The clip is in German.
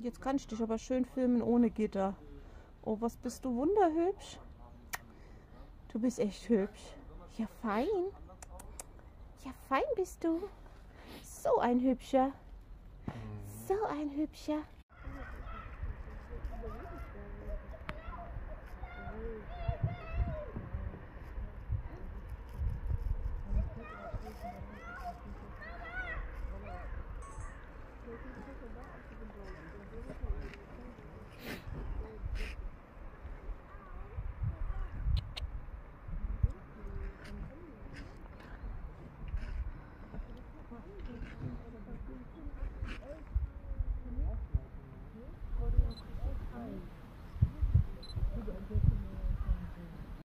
Jetzt kann ich dich aber schön filmen ohne Gitter. Oh, was bist du wunderhübsch. Du bist echt hübsch. Ja, fein. Ja, fein bist du. So ein Hübscher. So ein Hübscher.